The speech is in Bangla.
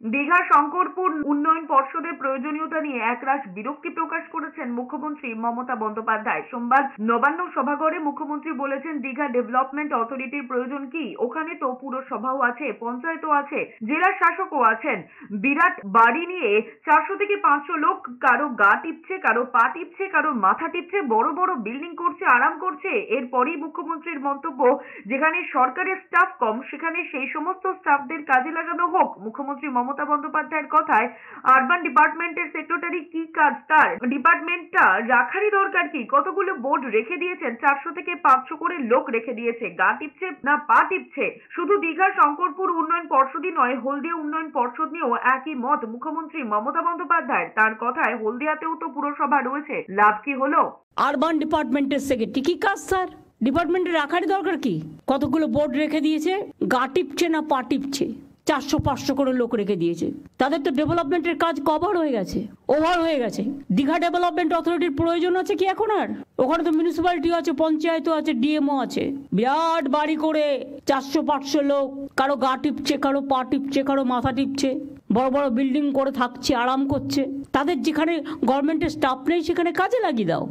দীঘা শঙ্করপুর উন্নয়ন পর্ষদের প্রয়োজনীয়তা নিয়ে একরাশ বিরক্তি প্রকাশ করেছেন মুখ্যমন্ত্রী মমতা বন্দ্যোপাধ্যায়। সোমবার নবান্ন সভাঘরে মুখ্যমন্ত্রী বলেছেন, দীঘা ডেভেলপমেন্ট অথরিটির প্রয়োজন কি? ওখানে তো পুরসভাও আছে, পঞ্চায়েতও আছে, জেলা শাসকও আছেন। বিরাট বাড়ি নিয়ে চারশো থেকে পাঁচশো লোক, কারও গা টিপছে, কারও পা টিপছে, কারও মাথা টিপছে, বড় বড় বিল্ডিং করছে, আরাম করছে। এরপরই মুখ্যমন্ত্রীর মন্তব্য, যেখানে সরকারের স্টাফ কম, সেখানে সেই সমস্ত স্টাফদের কাজে লাগানো হোক। মুখ্যমন্ত্রী মমতা বন্দ্যোপাধ্যায়ের কথায় আরবান ডিপার্টমেন্টের সেক্রেটারি কি কাজ তার? ডিপার্টমেন্টটা রাখারই দরকার কি? কতগুলো বোর্ড রেখে দিয়েছেন? চারশো থেকে পাঁচশো করে লোক রেখে দিয়েছে। গা টিপছে না পা টিপছে? শুধু দীঘা শঙ্করপুর উন্নয়ন পর্ষদই নয়, হলদিয়া উন্নয়ন পর্ষদ নিয়েও একই মত। মুখ্যমন্ত্রী মমতা বন্দ্যোপাধ্যায় তার কথায় হলদিয়াতেও তো পুরসভা রয়েছে। লাভ কি হলো? আরবান ডিপার্টমেন্টের সেক্রেটারি কি কাজ স্যার ডিপার্টমেন্টে রাখারই দরকার কি? কতগুলো বোর্ড রেখে দিয়েছে? গা টিপছে না পা টিপছে? চারশো, পাঁচশো করে লোক রেখে দিয়েছে। তাদের তো ডেভেলপমেন্টের কাজ কভার হয়ে গেছে, ওভার হয়ে গেছে। দীঘা ডেভেলপমেন্ট অথরিটির প্রয়োজন আছে কি এখন আর? ওখানে তো মিউনিসিপ্যালিটিও আছে, পঞ্চায়েতও আছে ডিএমও আছে। বিরাট বাড়ি করে চারশো, পাঁচশো লোক, কারও গা টিপছে, কারও পা টিপছে, কারও মাথা টিপছে, বড় বড় বিল্ডিং করে থাকছে, আরাম করছে। তাদের যেখানে গভর্নমেন্টের স্টাফ নেই, সেখানে কাজে লাগিয়ে দাও।